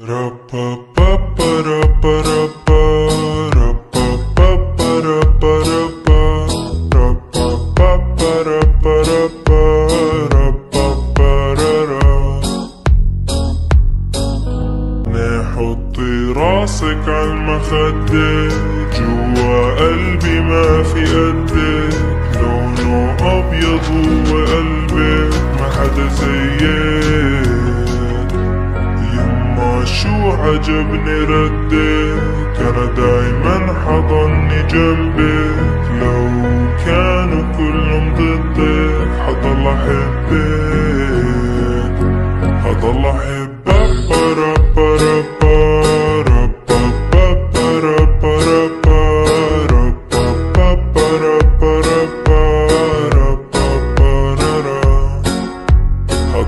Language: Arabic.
حطي راسك عالمخدة جوا قلبي ما في قدك لونه أبيض وقلبك ما حدا زيك. شو عجبني ردك أنا دايما حضني جنبك لو كانوا كلهم ضدك حضل أحبك حضل أحبك برا